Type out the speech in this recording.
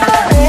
Yeah.